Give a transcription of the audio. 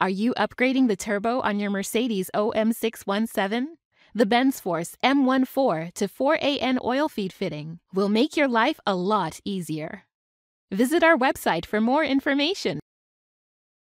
Are you upgrading the turbo on your Mercedes OM617? The Benzforce M14 to 4AN oil feed fitting will make your life a lot easier. Visit our website for more information.